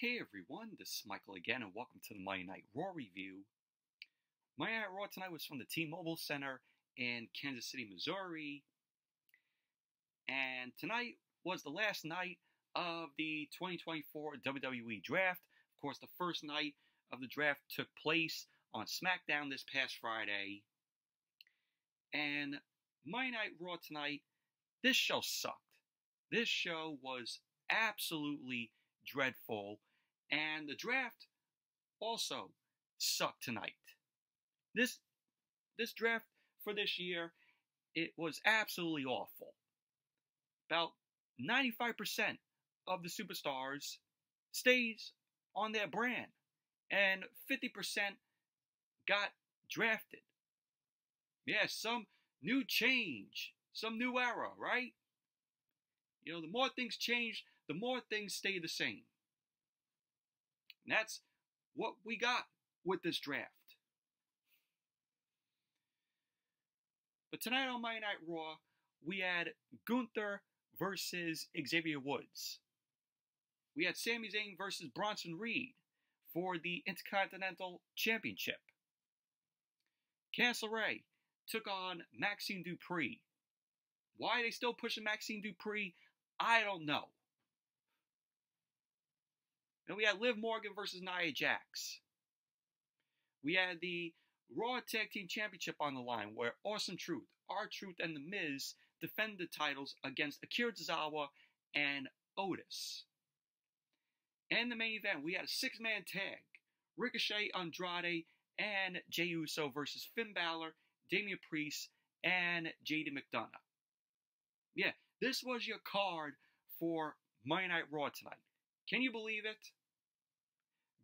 Hey everyone, this is Michael again, and welcome to the Monday Night Raw review. Monday Night Raw tonight was from the T-Mobile Center in Kansas City, Missouri, and tonight was the last night of the 2024 WWE Draft. Of course, the first night of the draft took place on SmackDown this past Friday, and Monday Night Raw tonight, this show sucked. This show was absolutely dreadful, and the draft also sucked tonight. This this draft for this year, it was absolutely awful. About 95% of the superstars stays on their brand, and 50% got drafted. Yeah, some new change, some new era, right? You know, the more things change, the more things stay the same. And that's what we got with this draft. But tonight on Monday Night Raw, we had Gunther versus Xavier Woods. We had Sami Zayn versus Bronson Reed for the Intercontinental Championship. Candice LeRae took on Maxxine Dupri. Why are they still pushing Maxxine Dupri? I don't know. And we had Liv Morgan versus Nia Jax. We had the Raw Tag Team Championship on the line where Awesome Truth, R-Truth, and The Miz defend the titles against Akira Tozawa and Otis. And the main event, we had a six man tag Ricochet, Andrade, and Jey Uso versus Finn Balor, Damian Priest, and JD McDonagh. Yeah, this was your card for Monday Night Raw tonight. Can you believe it?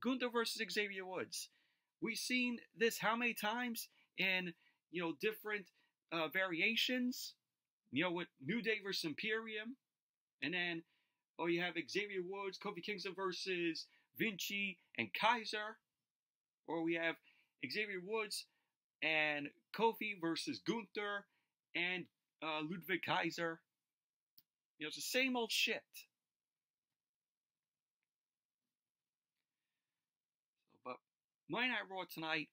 Gunther versus Xavier Woods. We've seen this how many times in you know different uh, variations. You know with New Day versus Imperium, and then oh you have Xavier Woods, Kofi Kingston versus Vinci and Kaiser, or we have Xavier Woods and Kofi versus Gunther and uh, Ludwig Kaiser. You know, it's the same old shit. But Monday Night Raw tonight,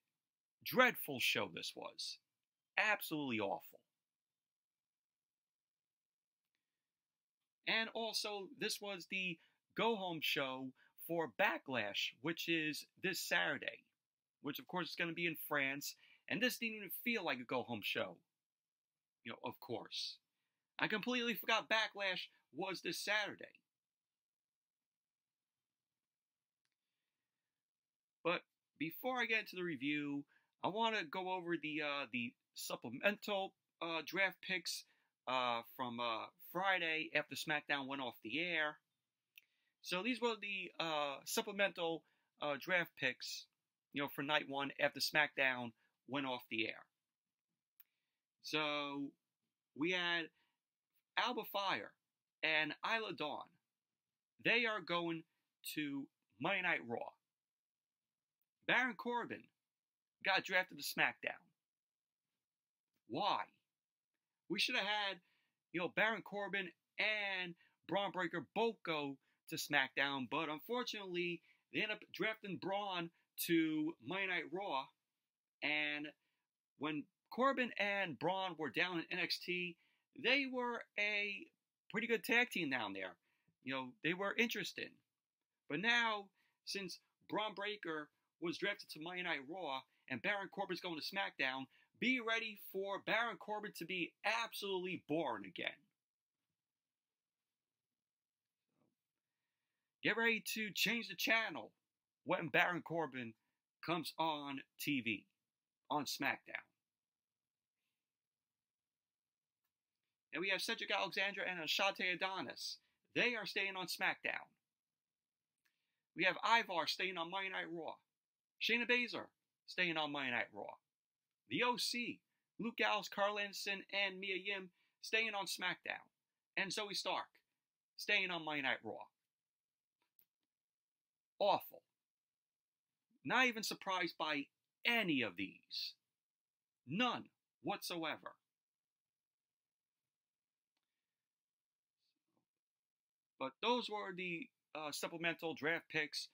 dreadful show this was. Absolutely awful. And also, this was the go home show for Backlash, which is this Saturday, which of course is going to be in France. And this didn't even feel like a go home show. You know, of course. I completely forgot Backlash was this Saturday. But before I get into the review, I want to go over the uh, the supplemental uh, draft picks uh, from uh, Friday after SmackDown went off the air. So these were the uh, supplemental uh, draft picks, you know, for night one after SmackDown went off the air. So we had Alba Fire and Isla Dawn. They are going to Monday Night Raw. Baron Corbin got drafted to SmackDown. Why? We should have had, you know, Baron Corbin and Bron Breakker both go to SmackDown, but unfortunately, they end up drafting Bron to Monday Night Raw. And when Corbin and Bron were down in NXT, they were a pretty good tag team down there. You know, they were interesting. But now, since Bron Breakker was drafted to Monday Night Raw and Baron Corbin's going to SmackDown, be ready for Baron Corbin to be absolutely born again. Get ready to change the channel when Baron Corbin comes on TV, on SmackDown. And we have Cedric Alexander and Ashante Adonis. They are staying on SmackDown. We have Ivar staying on Monday Night Raw. Shayna Baszler staying on Monday Night Raw. The OC, Luke Gallows, Karl Anderson, and Mia Yim staying on SmackDown. And Zoey Stark staying on Monday Night Raw. Awful. Not even surprised by any of these. None whatsoever. But those were the uh, supplemental draft picks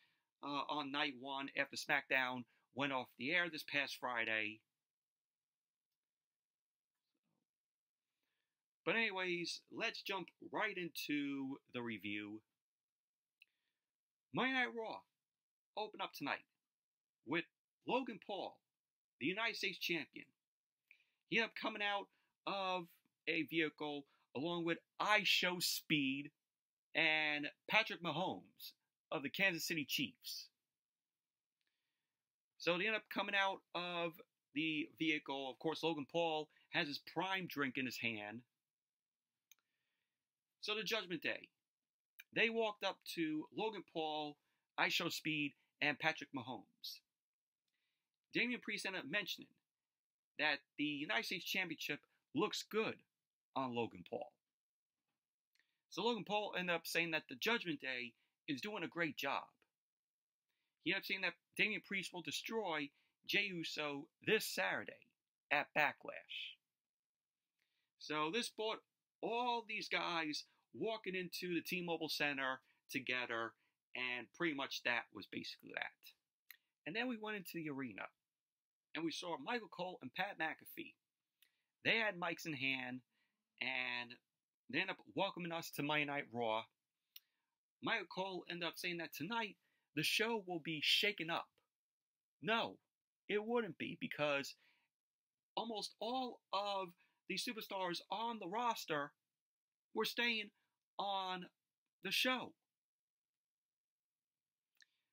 uh, on night one after SmackDown went off the air this past Friday. But, anyways, let's jump right into the review. Monday Night Raw open up tonight with Logan Paul, the United States champion. He ended up coming out of a vehicle along with IShowSpeed and Patrick Mahomes of the Kansas City Chiefs. So they end up coming out of the vehicle. Of course, Logan Paul has his prime drink in his hand. So the Judgment Day. They walked up to Logan Paul, IShowSpeed, and Patrick Mahomes. Damian Priest ended up mentioning that the United States Championship looks good on Logan Paul. So Logan Paul ended up saying that the Judgment Day is doing a great job. He ended up saying that Damian Priest will destroy Jey Uso this Saturday at Backlash. So this brought all these guys walking into the T-Mobile Center together, and pretty much that was basically that. And then we went into the arena, and we saw Michael Cole and Pat McAfee. They had mics in hand, and they ended up welcoming us to Monday Night Raw. Michael Cole ended up saying that tonight the show will be shaken up. No, it wouldn't be because almost all of the superstars on the roster were staying on the show.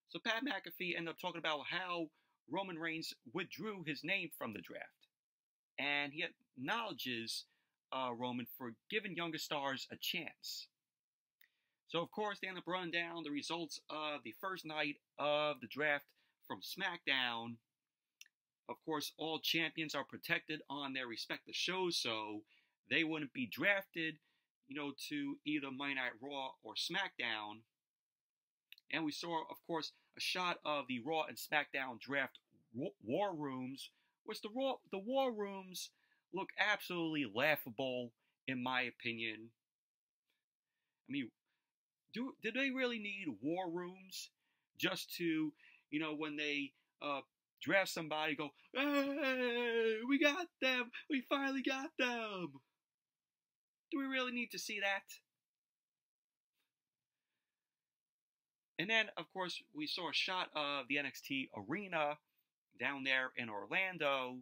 So Pat McAfee ended up talking about how Roman Reigns withdrew his name from the draft. And he acknowledges uh, Roman for giving younger stars a chance. So, of course, they end up running down the results of the first night of the draft from SmackDown. Of course, all champions are protected on their respective shows, so they wouldn't be drafted, you know, to either Monday Night Raw or SmackDown. And we saw, of course, a shot of the Raw and SmackDown draft war rooms, which the Raw, the war rooms look absolutely laughable, in my opinion. I mean, do did they really need war rooms just to, you know, when they uh, draft somebody, go, hey, we got them, we finally got them. Do we really need to see that? And then, of course, we saw a shot of the NXT arena down there in Orlando.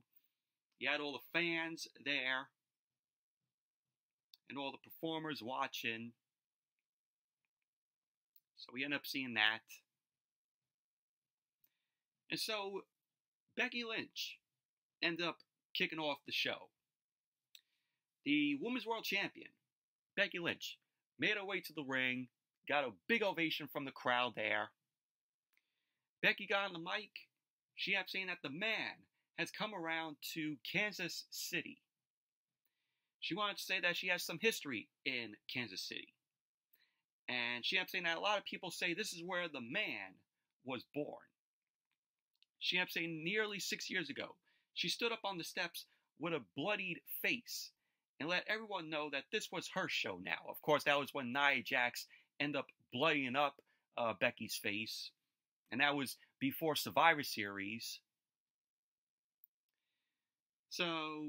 You had all the fans there and all the performers watching. So we end up seeing that. And so Becky Lynch ended up kicking off the show. The Women's World Champion, Becky Lynch, made her way to the ring, got a big ovation from the crowd there. Becky got on the mic. She kept saying that the man has come around to Kansas City. She wanted to say that she has some history in Kansas City. And she kept saying that a lot of people say this is where the man was born. She kept saying nearly six years ago, she stood up on the steps with a bloodied face and let everyone know that this was her show now. Of course, that was when Nia Jax ended up bloodying up uh, Becky's face. And that was before Survivor Series. So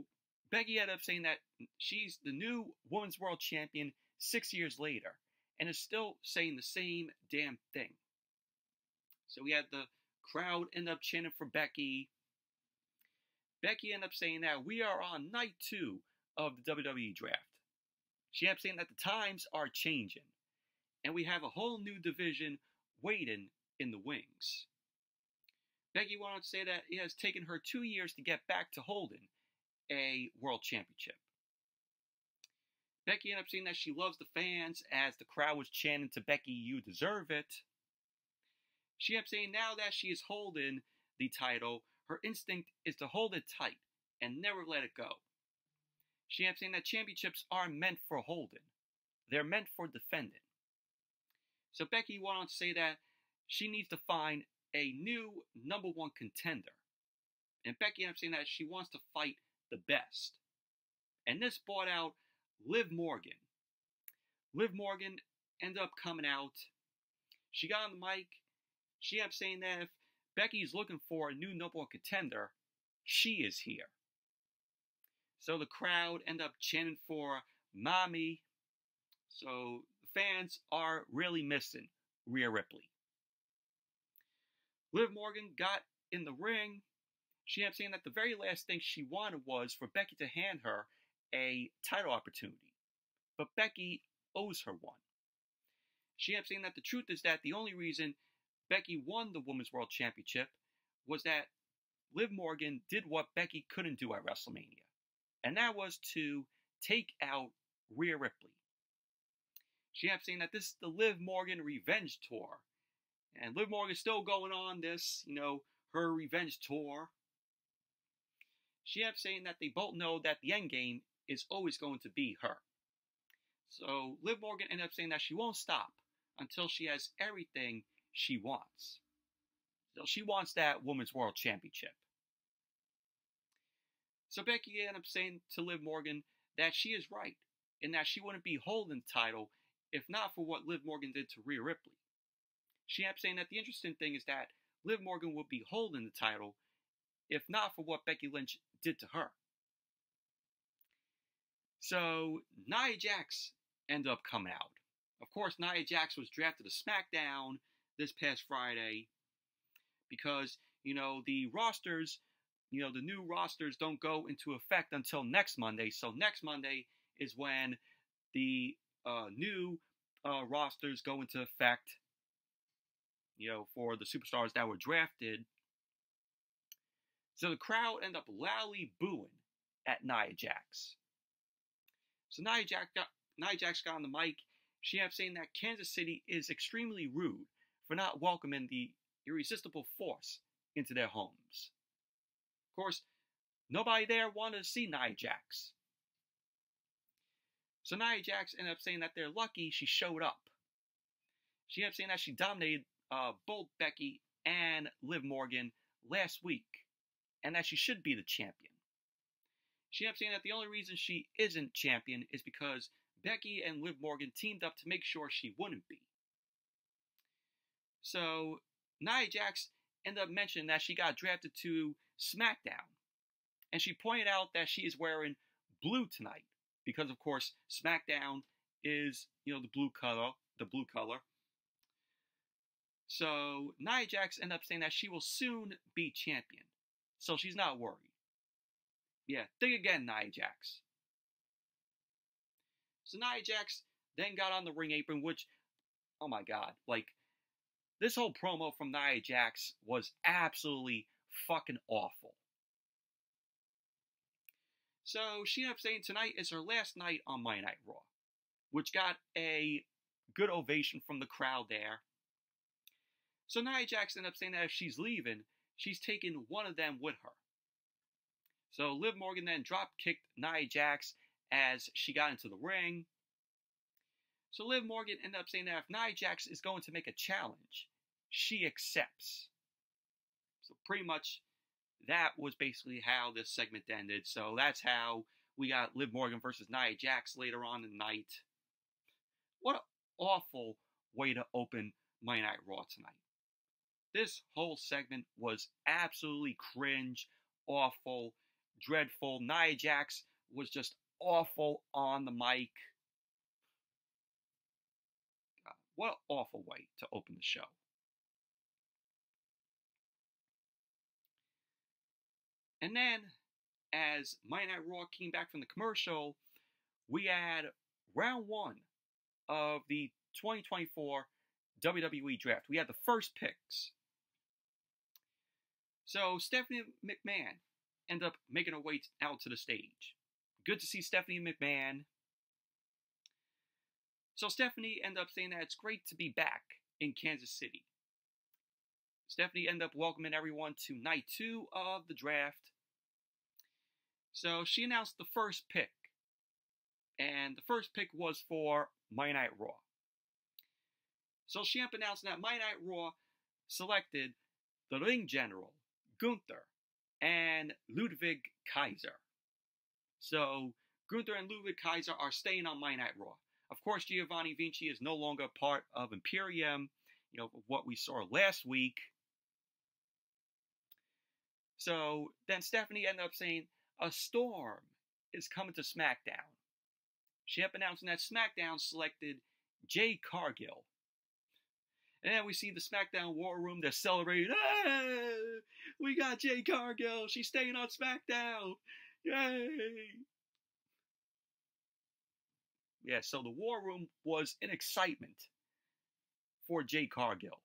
Becky ended up saying that she's the new Women's World Champion six years later and is still saying the same damn thing. So we had the crowd end up chanting for Becky. Becky ended up saying that we are on night two of the WWE draft. She ended up saying that the times are changing and we have a whole new division waiting in the wings. Becky wanted to say that it has taken her two years to get back to holding a world championship. Becky ended up saying that she loves the fans as the crowd was chanting to Becky, you deserve it. She ended up saying now that she is holding the title, her instinct is to hold it tight and never let it go. She ended up saying that championships aren't meant for holding, they're meant for defending. So Becky went on to say that she needs to find a new number one contender. And Becky ended up saying that she wants to fight the best. And this brought out Liv Morgan. Liv Morgan ended up coming out. she got on the mic. She up saying that if Becky's looking for a new number one contender, she is here. So the crowd end up chanting for Mommy. So fans are really missing Rhea Ripley. Liv Morgan got in the ring. She up saying that the very last thing she wanted was for Becky to hand her a title opportunity. But Becky owes her one. She kept saying that the truth is that the only reason Becky won the Women's World Championship was that Liv Morgan did what Becky couldn't do at WrestleMania, and that was to take out Rhea Ripley. She kept saying that this is the Liv Morgan Revenge Tour, and Liv Morgan's still going on this, you know, her revenge tour. She kept saying that they both know that the end game is always going to be her. So Liv Morgan ended up saying that she won't stop until she has everything she wants. So she wants that Women's World Championship. So Becky ended up saying to Liv Morgan that she is right, and that she wouldn't be holding the title if not for what Liv Morgan did to Rhea Ripley. She ended up saying that the interesting thing is that Liv Morgan would be holding the title if not for what Becky Lynch did to her. So Nia Jax ended up coming out. Of course, Nia Jax was drafted to SmackDown this past Friday because, you know, the rosters, you know, the new rosters don't go into effect until next Monday. So next Monday is when the uh, new uh, rosters go into effect, you know, for the superstars that were drafted. So the crowd end up loudly booing at Nia Jax. So Nia Jax got, Nia Jax got on the mic. She kept saying that Kansas City is extremely rude for not welcoming the irresistible force into their homes. Of course, nobody there wanted to see Nia Jax. So Nia Jax ended up saying that they're lucky she showed up. She ended up saying that she dominated uh, both Becky and Liv Morgan last week, and that she should be the champion. She ended up saying that the only reason she isn't champion is because Becky and Liv Morgan teamed up to make sure she wouldn't be. So Nia Jax ended up mentioning that she got drafted to SmackDown, and she pointed out that she is wearing blue tonight because, of course, SmackDown is you know the blue color, the blue color. So Nia Jax ended up saying that she will soon be champion, so she's not worried. Yeah, think again, Nia Jax. So Nia Jax then got on the ring apron, which, oh my god, like, this whole promo from Nia Jax was absolutely fucking awful. So she ended up saying tonight is her last night on Monday Night Raw, which got a good ovation from the crowd there. So Nia Jax ended up saying that if she's leaving, she's taking one of them with her. So Liv Morgan then drop kicked Nia Jax as she got into the ring. So Liv Morgan ended up saying that if Nia Jax is going to make a challenge, she accepts. So pretty much that was basically how this segment ended. So that's how we got Liv Morgan versus Nia Jax later on in the night. What an awful way to open Monday Night Raw tonight. This whole segment was absolutely cringe, awful, dreadful. Nia Jax was just awful on the mic. God, what an awful way to open the show. And then, as Monday Night Raw came back from the commercial, we had round one of the 2024 WWE Draft. We had the first picks. So Stephanie McMahon ended up making her way out to the stage. Good to see Stephanie McMahon. So Stephanie ended up saying that it's great to be back in Kansas City. Stephanie ended up welcoming everyone to night two of the draft. So she announced the first pick. And the first pick was for Monday Night Raw. So she ended up announcing that Monday Night Raw selected the ring general, Gunther, and Ludwig Kaiser. So Gunther and Ludwig Kaiser are staying on Monday Night Raw. Of course, Giovanni Vinci is no longer part of Imperium. you know, what we saw last week. So then Stephanie ended up saying a storm is coming to SmackDown. She ended up announcing that SmackDown selected Jade Cargill. And then we see the SmackDown War Room. They're celebrating. Hey, we got Jade Cargill. She's staying on SmackDown. Yay! Yeah, so the War Room was an excitement for Jade Cargill.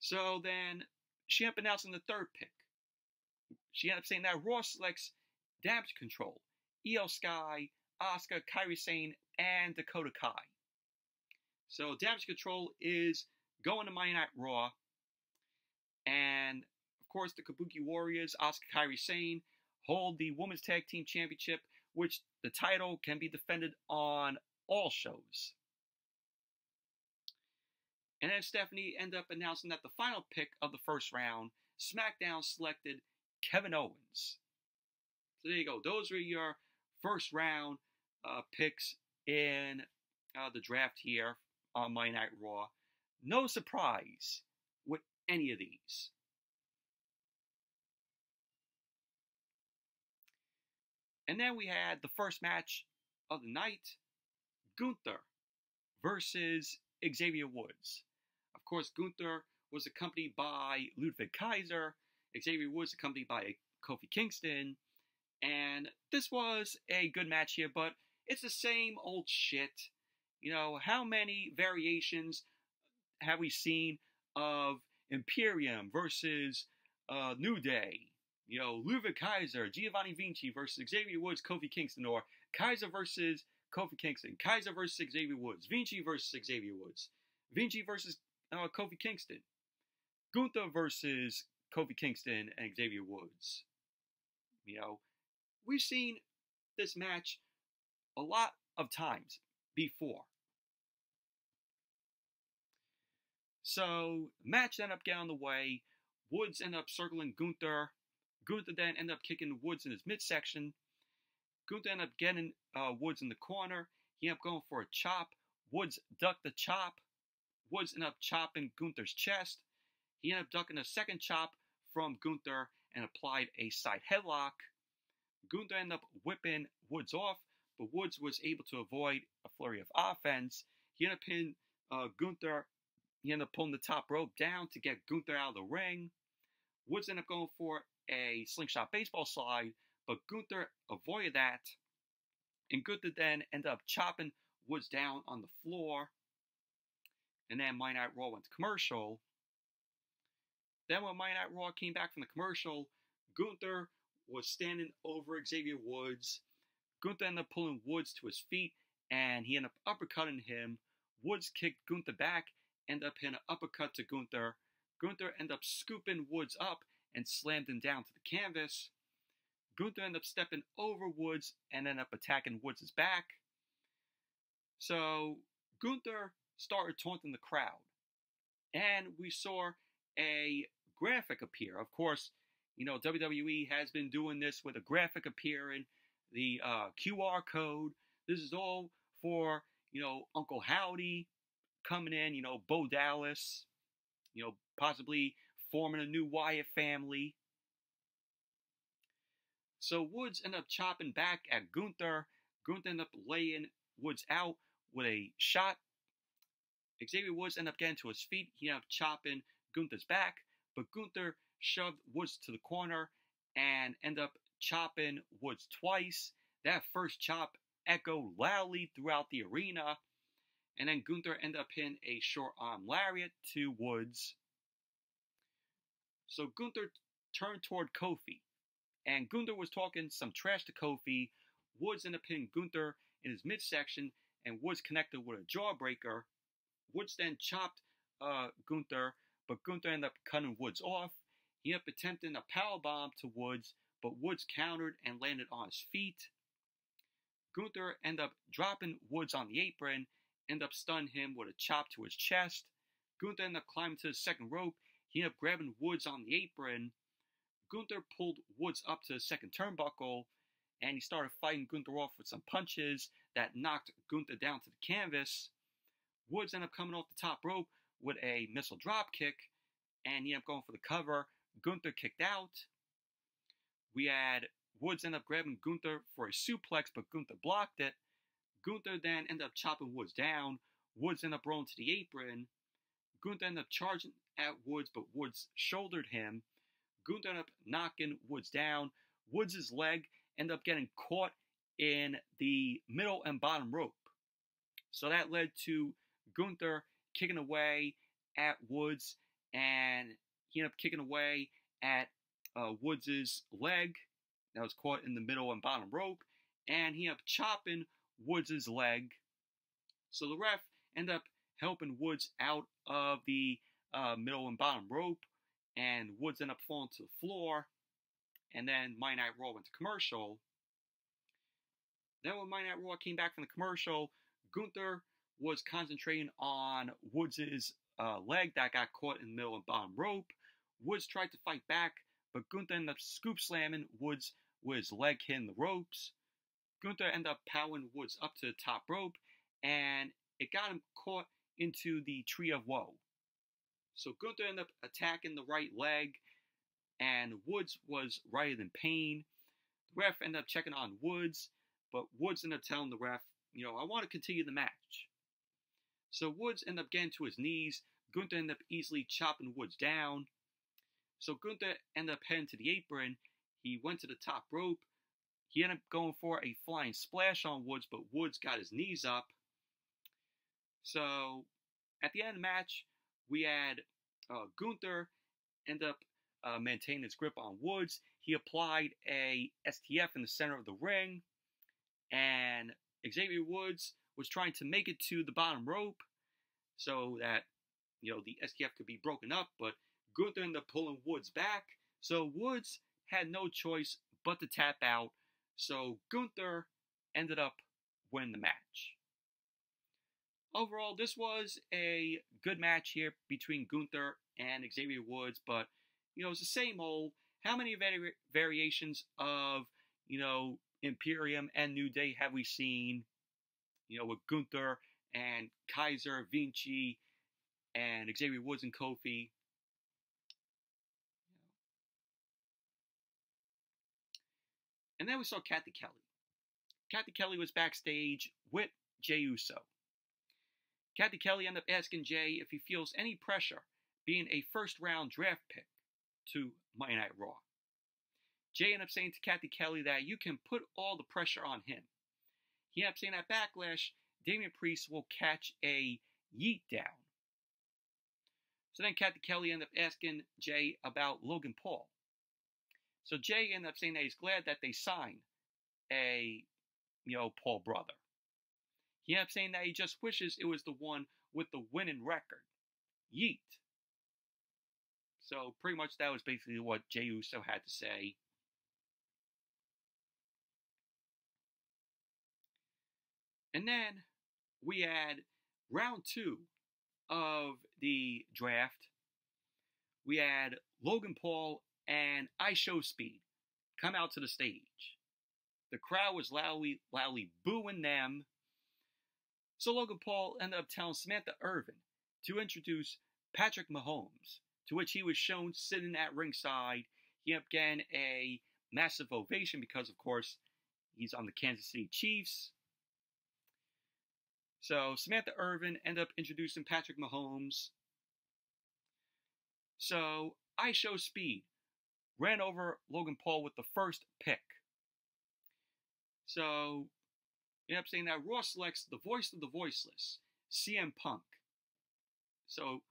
So then she ended up announcing the third pick. She ended up saying that Raw selects Damage Control, Iyo Sky, Asuka, Kairi Sane, and Dakota Kai. So Damage Control is going to Monday Night Raw. And of course, the Kabuki Warriors, Asuka Kairi Sane, hold the Women's Tag Team Championship, which the title can be defended on all shows. And then Stephanie ended up announcing that the final pick of the first round, SmackDown selected Kevin Owens. So there you go. Those are your first round uh, picks in uh, the draft here Uh, on Monday Night Raw. No surprise with any of these. And then we had the first match of the night Gunther versus Xavier Woods. Of course, Gunther was accompanied by Ludwig Kaiser, Xavier Woods accompanied by Kofi Kingston, and this was a good match here, but it's the same old shit. You know, how many variations have we seen of Imperium versus uh, New Day? You know, Ludwig Kaiser, Giovanni Vinci versus Xavier Woods, Kofi Kingston, or Kaiser versus Kofi Kingston, Kaiser versus Xavier Woods, Vinci versus Xavier Woods, Vinci versus uh, Kofi Kingston, Gunther versus Kofi Kingston and Xavier Woods. You know, we've seen this match a lot of times before. So, match ended up getting the way. Woods ended up circling Gunther. Gunther then ended up kicking Woods in his midsection. Gunther ended up getting uh, Woods in the corner. He ended up going for a chop. Woods ducked the chop. Woods ended up chopping Gunther's chest. He ended up ducking a second chop from Gunther and applied a side headlock. Gunther ended up whipping Woods off, but Woods was able to avoid a flurry of offense. He ended up hitting uh, Gunther. He ended up pulling the top rope down to get Gunther out of the ring. Woods ended up going for a slingshot baseball slide, but Gunther avoided that. And Gunther then ended up chopping Woods down on the floor. And then Monday Night Raw went to commercial. Then when Monday Night Raw came back from the commercial, Gunther was standing over Xavier Woods. Gunther ended up pulling Woods to his feet, and he ended up uppercutting him. Woods kicked Gunther back, ended up hitting an uppercut to Gunther. Gunther end up scooping Woods up and slammed him down to the canvas. Gunther end up stepping over Woods and end up attacking Woods' back. So Gunther started taunting the crowd. And we saw a graphic appear. Of course, you know, WWE has been doing this with a graphic appearing, the uh, QR code. This is all for, you know, Uncle Howdy coming in, you know, Bo Dallas, you know, possibly forming a new Wyatt family. So Woods ended up chopping back at Gunther. Gunther ended up laying Woods out with a shot. Xavier Woods ended up getting to his feet. He ended up chopping Gunther's back, but Gunther shoved Woods to the corner and ended up chopping Woods twice. That first chop echoed loudly throughout the arena, and then Gunther ended up hitting a short arm lariat to Woods. So Gunther turned toward Kofi, and Gunther was talking some trash to Kofi. Woods ended up hitting Gunther in his midsection, and Woods connected with a jawbreaker. Woods then chopped uh, Gunther, but Gunther ended up cutting Woods off. He ended up attempting a power bomb to Woods, but Woods countered and landed on his feet. Gunther ended up dropping Woods on the apron, ended up stunning him with a chop to his chest. Gunther ended up climbing to the second rope. He ended up grabbing Woods on the apron. Gunther pulled Woods up to the second turnbuckle, and he started fighting Gunther off with some punches that knocked Gunther down to the canvas. Woods ended up coming off the top rope with a missile drop kick, and he ended up going for the cover. Gunther kicked out. We had Woods end up grabbing Gunther for a suplex, but Gunther blocked it. Gunther then ended up chopping Woods down. Woods ended up rolling to the apron. Gunther ended up charging at Woods, but Woods shouldered him. Gunther ended up knocking Woods down. Woods' leg ended up getting caught in the middle and bottom rope. So that led to Gunther kicking away at Woods, and he ended up kicking away at uh, Woods' leg that was caught in the middle and bottom rope, and he ended up chopping Woods' leg. So the ref ended up helping Woods out of the uh, middle and bottom rope, and Woods ended up falling to the floor. And then Monday Night Raw went to commercial. Then when Monday Night Raw came back from the commercial, Gunther was concentrating on Woods' uh, leg that got caught in the middle and bottom rope. Woods tried to fight back, but Gunther ended up scoop slamming Woods with his leg hitting the ropes. Gunther ended up powering Woods up to the top rope, and it got him caught into the Tree of Woe. So Gunther ended up attacking the right leg, and Woods was right in pain. The ref ended up checking on Woods, but Woods ended up telling the ref, you know, I want to continue the match. So Woods ended up getting to his knees. Gunther ended up easily chopping Woods down. So Gunther ended up heading to the apron. He went to the top rope. He ended up going for a flying splash on Woods, but Woods got his knees up. So at the end of the match, we had uh, Gunther end up uh, maintaining his grip on Woods. He applied a STF in the center of the ring, and Xavier Woods was trying to make it to the bottom rope so that you know the STF could be broken up, but Gunther ended up pulling Woods back. So Woods had no choice but to tap out. So Gunther ended up winning the match. Overall, this was a good match here between Gunther and Xavier Woods, but you know, it's the same old. How many vari- variations of, you know, Imperium and New Day have we seen? You know, with Gunther and Kaiser, Vinci, and Xavier Woods and Kofi. And then we saw Cathy Kelly. Cathy Kelly was backstage with Jey Uso. Cathy Kelly ended up asking Jey if he feels any pressure being a first round draft pick to Monday Night Raw. Jey ended up saying to Cathy Kelly that you can put all the pressure on him. He ended up saying that Backlash, Damian Priest will catch a yeet down. So then Cathy Kelly ended up asking Jey about Logan Paul. So Jey ended up saying that he's glad that they signed a, you know, Paul brother. He ended up saying that he just wishes it was the one with the winning record. Yeet. So pretty much that was basically what Jey Uso had to say. And then we had round two of the draft. We had Logan Paul and IShowSpeed come out to the stage. The crowd was loudly, loudly booing them. So Logan Paul ended up telling Samantha Irvin to introduce Patrick Mahomes, to which he was shown sitting at ringside. He up getting a massive ovation because, of course, he's on the Kansas City Chiefs. So Samantha Irvin ended up introducing Patrick Mahomes. So IShowSpeed ran over Logan Paul with the first pick. So, you end up saying that Raw selects the voice of the voiceless, CM Punk. So,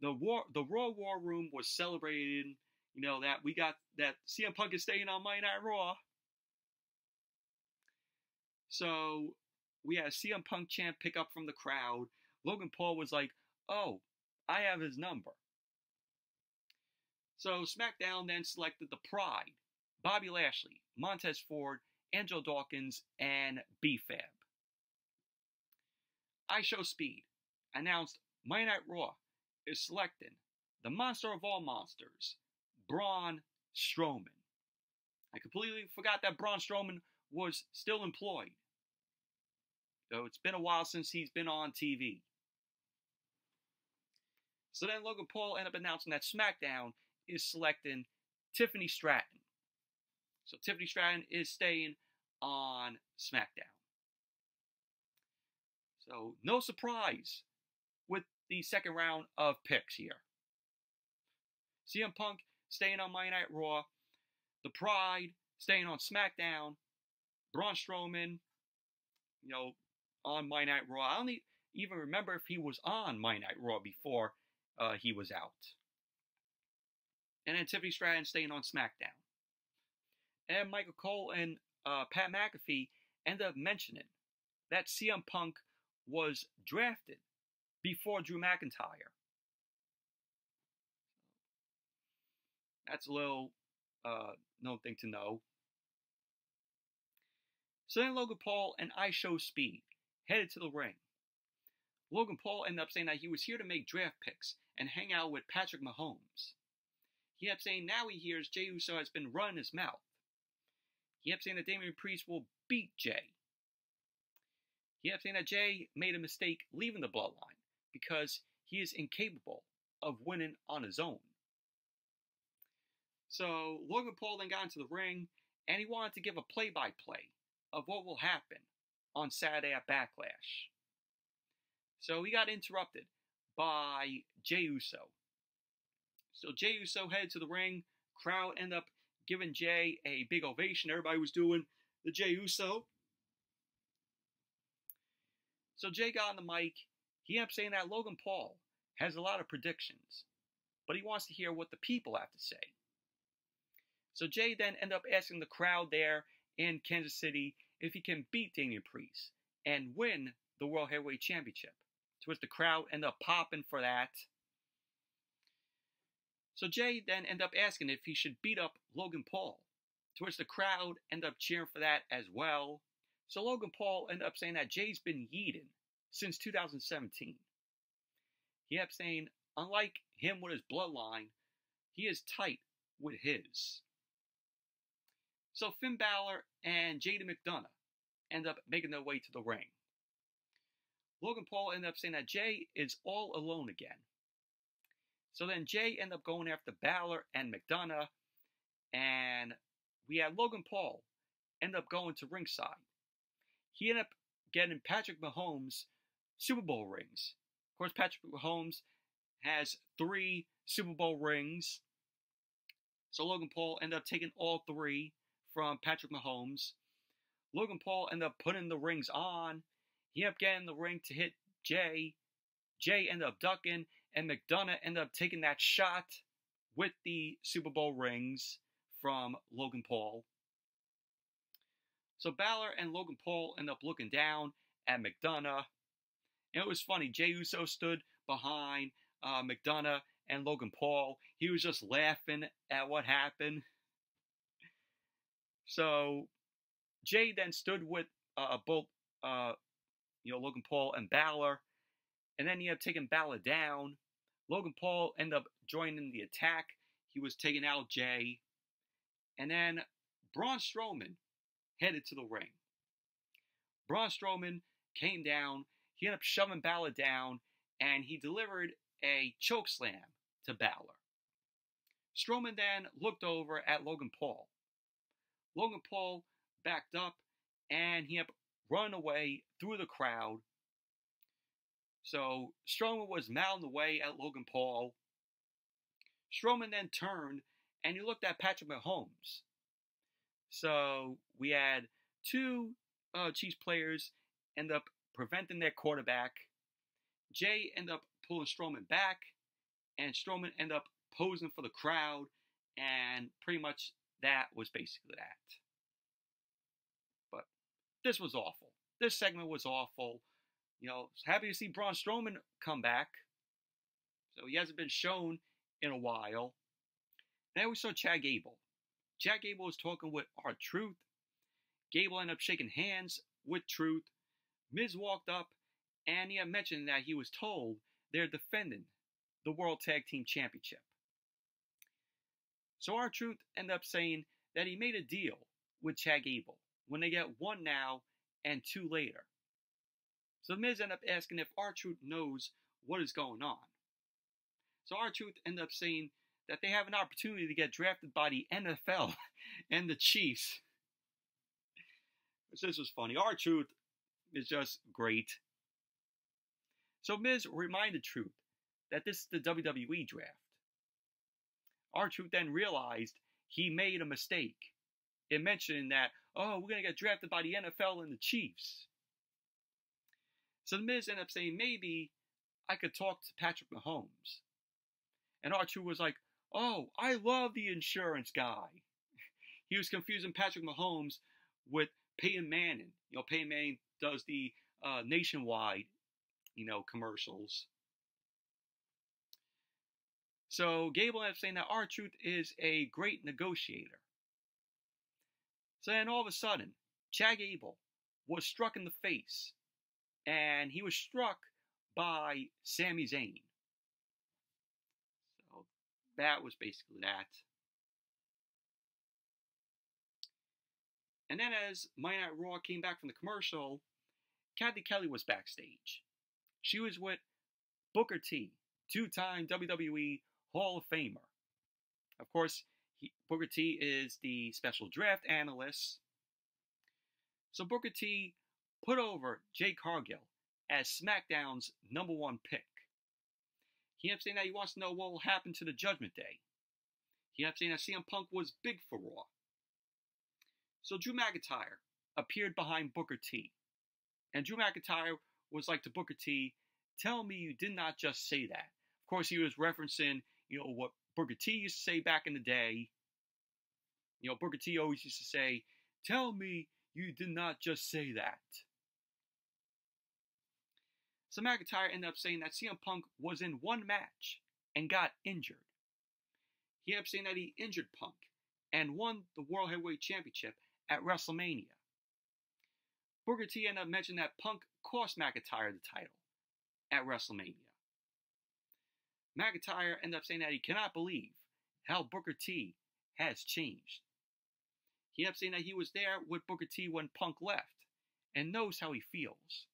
the war, the Raw War Room was celebrating, you know, that we got that CM Punk is staying on Monday Night Raw. So, we had CM Punk chant pick up from the crowd. Logan Paul was like, "Oh, I have his number." So SmackDown then selected the Pride, Bobby Lashley, Montez Ford, Angelo Dawkins, and B-Fab. IShowSpeed announced Monday Night Raw is selecting the monster of all monsters, Braun Strowman. I completely forgot that Braun Strowman was still employed. So it's been a while since he's been on TV. So then Logan Paul ended up announcing that SmackDown is selecting Tiffany Stratton. So Tiffany Stratton is staying on SmackDown. So no surprise with the second round of picks here. CM Punk staying on Monday Night Raw. The Pride staying on SmackDown. Braun Strowman, you know, on Monday Night Raw. I don't even remember if he was on Monday Night Raw before uh, he was out. And then Tiffany Stratton staying on SmackDown. And Michael Cole and uh, Pat McAfee end up mentioning that CM Punk was drafted before Drew McIntyre. That's a little uh, known thing to know. So then Logan Paul and IShowSpeed headed to the ring. Logan Paul ended up saying that he was here to make draft picks and hang out with Patrick Mahomes. He kept saying now he hears Jey Uso has been running his mouth. He kept saying that Damian Priest will beat Jey. He kept saying that Jey made a mistake leaving the bloodline because he is incapable of winning on his own. So Logan Paul then got into the ring and he wanted to give a play by play of what will happen on Saturday at Backlash. So he got interrupted by Jey Uso. So Jey Uso headed to the ring. Crowd ended up giving Jey a big ovation. Everybody was doing the Jey Uso. So Jey got on the mic. He ended up saying that Logan Paul has a lot of predictions, but he wants to hear what the people have to say. So Jey then ended up asking the crowd there in Kansas City if he can beat Damian Priest and win the World Heavyweight Championship. To which the crowd ended up popping for that. So Jey then ended up asking if he should beat up Logan Paul. To which the crowd ended up cheering for that as well. So Logan Paul ended up saying that Jey's been yeeting since 2017. He kept saying, unlike him with his bloodline, he is tight with his. So Finn Balor and JD McDonagh end up making their way to the ring. Logan Paul ended up saying that Jey is all alone again. So then Jey ended up going after Balor and McDonagh, and we had Logan Paul end up going to ringside. He ended up getting Patrick Mahomes Super Bowl rings. Of course, Patrick Mahomes has three Super Bowl rings. So Logan Paul ended up taking all three from Patrick Mahomes. Logan Paul ended up putting the rings on. He ended up getting the ring to hit Jey. Jey ended up ducking, and McDonagh ended up taking that shot with the Super Bowl rings from Logan Paul. So Balor and Logan Paul end up looking down at McDonagh. And it was funny. Jey Uso stood behind uh, McDonagh and Logan Paul. He was just laughing at what happened. So Jey then stood with uh, both, uh, you know, Logan Paul and Balor, and then he had taking Balor down. Logan Paul ended up joining the attack. He was taking out Jey. and then Braun Strowman headed to the ring. Braun Strowman came down. He ended up shoving Balor down, and he delivered a choke slam to Balor. Strowman then looked over at Logan Paul. Logan Paul backed up and he had run away through the crowd. So Strowman was mounting way at Logan Paul. Strowman then turned and he looked at Patrick Mahomes. So we had two uh, Chiefs players end up preventing their quarterback. Jey end up pulling Strowman back, and Strowman end up posing for the crowd, and pretty much that was basically that. But this was awful. This segment was awful. You know, happy to see Braun Strowman come back. So he hasn't been shown in a while. Then we saw Chad Gable. Chad Gable was talking with R-Truth. Gable ended up shaking hands with Truth. Miz walked up and he had mentioned that he was told they're defending the World Tag Team Championship. So R-Truth ended up saying that he made a deal with Chad Gable when they get one now and two later. So the Miz ended up asking if R-Truth knows what is going on. So R-Truth ended up saying that they have an opportunity to get drafted by the NFL and the Chiefs. So this was funny. R-Truth is just great. So Miz reminded Truth that this is the WWE draft. R-Truth then realized he made a mistake in mentioning that, oh, we're going to get drafted by the NFL and the Chiefs. So the Miz ended up saying, maybe I could talk to Patrick Mahomes. And R-Truth was like, oh, I love the insurance guy. He was confusing Patrick Mahomes with Peyton Manning. You know, Peyton Manning does the uh, nationwide, you know, commercials. So Gable ended up saying that R-Truth is a great negotiator. So then all of a sudden, Chad Gable was struck in the face, and he was struck by Sami Zayn. So that was basically that. And then as Monday Night Raw came back from the commercial, Cathy Kelly was backstage. She was with Booker T, two-time WWE Hall of Famer. Of course, he, Booker T is the special draft analyst. So Booker T put over Jade Cargill as SmackDown's number one pick. He kept saying that he wants to know what will happen to the Judgment Day. He kept saying that CM Punk was big for Raw. So Drew McIntyre appeared behind Booker T. And Drew McIntyre was like to Booker T, tell me you did not just say that. Of course, he was referencing, you know, what Booker T used to say back in the day. You know, Booker T always used to say, tell me you did not just say that. So McIntyre ended up saying that CM Punk was in one match and got injured. He ended up saying that he injured Punk and won the World Heavyweight Championship at WrestleMania. Booker T ended up mentioning that Punk cost McIntyre the title at WrestleMania. McIntyre ended up saying that he cannot believe how Booker T has changed. He ended up saying that he was there with Booker T when Punk left and knows how he feels.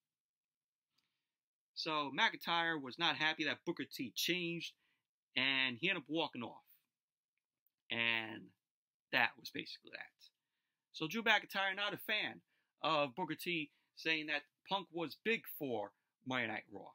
So McIntyre was not happy that Booker T changed and he ended up walking off. And that was basically that. So Drew McIntyre not a fan of Booker T saying that Punk was big for Monday Night Raw.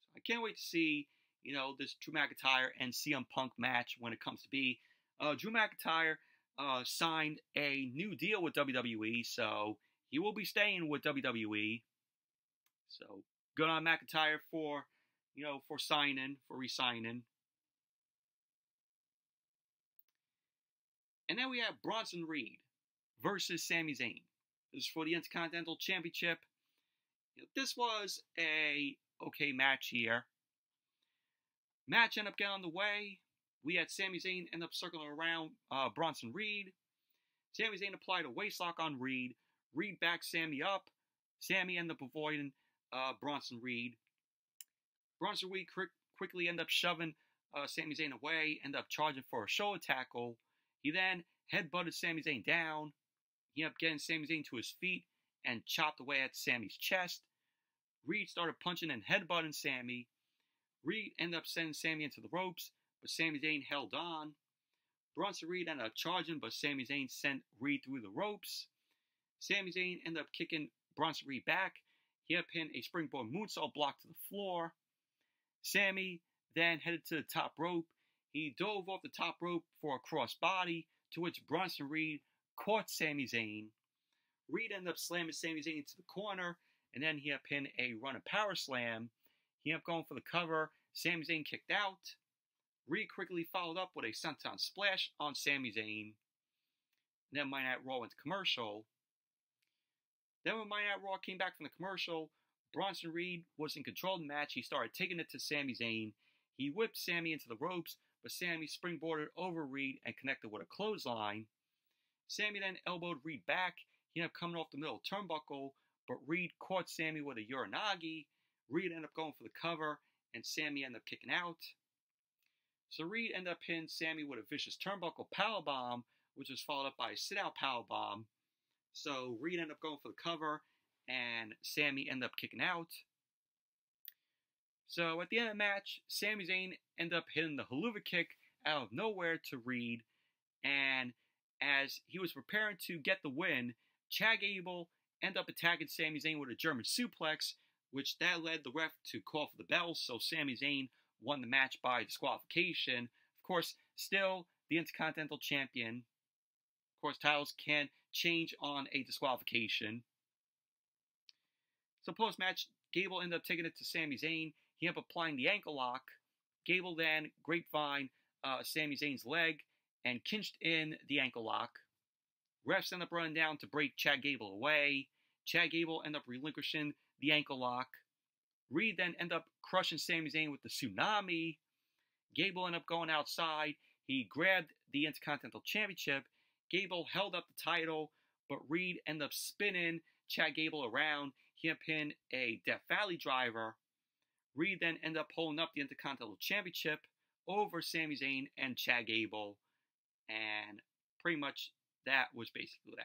So I can't wait to see, you know, this Drew McIntyre and CM Punk match when it comes to be. Uh, Drew McIntyre uh, signed a new deal with WWE, so he will be staying with WWE. So good on McIntyre for, you know, for signing, for re-signing. And then we have Bronson Reed versus Sami Zayn. This is for the Intercontinental Championship. This was a okay match here. Match ended up getting way. We had Sami Zayn end up circling around uh, Bronson Reed. Sami Zayn applied a waistlock on Reed. Reed backs Sami up. Sami ended up avoiding uh, Bronson Reed. Bronson Reed quick, quickly end up shoving uh, Sami Zayn away, end up charging for a shoulder tackle. He then headbutted Sami Zayn down. He ended up getting Sami Zayn to his feet and chopped away at Sami's chest. Reed started punching and headbutting Sami. Reed ended up sending Sami into the ropes, but Sami Zayn held on. Bronson Reed ended up charging, but Sami Zayn sent Reed through the ropes. Sami Zayn ended up kicking Bronson Reed back. He had pinned a springboard moonsault block to the floor. Sami then headed to the top rope he dove off the top rope for a crossbody, to which Bronson Reed caught Sami Zayn. Reed ended up slamming Sami Zayn into the corner, and then he had pinned a run of power slam. He ended up going for the cover. Sami Zayn kicked out. Reed quickly followed up with a senton splash on Sami Zayn. And then Monday Night Raw went commercial. Then when Monday Night Raw came back from the commercial, Bronson Reed was in control of the match. He started taking it to Sami Zayn. He whipped Sami into the ropes, but Sami springboarded over Reed and connected with a clothesline. Sami then elbowed Reed back. He ended up coming off the middle turnbuckle, but Reed caught Sami with a Uranage. Reed ended up going for the cover, and Sami ended up kicking out. So Reed ended up hitting Sami with a vicious turnbuckle powerbomb, which was followed up by a sit-out powerbomb. So Reed ended up going for the cover, and Sami ended up kicking out. So at the end of the match, Sami Zayn ended up hitting the Helluva kick out of nowhere to Reed, and as he was preparing to get the win, Chad Gable ended up attacking Sami Zayn with a German suplex, which that led the ref to call for the bell, so Sami Zayn won the match by disqualification. Of course, still the Intercontinental Champion. Of course, titles can change on a disqualification. So post match, Gable ended up taking it to Sami Zayn. He ended up applying the ankle lock. Gable then grapevine uh, Sami Zayn's leg and kinched in the ankle lock. Refs end up running down to break Chad Gable away. Chad Gable end up relinquishing the ankle lock. Reed then end up crushing Sami Zayn with the tsunami. Gable end up going outside. He grabbed the Intercontinental Championship. Gable held up the title, but Reed ended up spinning Chad Gable around. He up a Death Valley driver. Reed then ended up holding up the Intercontinental Championship over Sami Zayn and Chad Gable. And pretty much that was basically that.